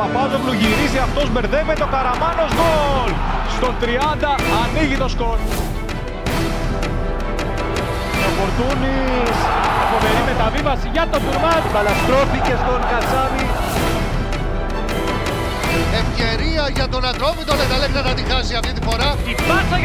Παπάζογλου γυρίζει αυτός μπερδεύεται ο Καραμάνος γκολ. Στο 30 ανοίγει το σκορ. Ο Φορτούνης, φοβερή μεταβίβαση για τον Τουρμάν. Παλαστρώθηκε στον Κασάβη. Ευκαιρία για τον Αντρόμητο, δεν τα να τη χάσει αυτή τη φορά. Η πάσα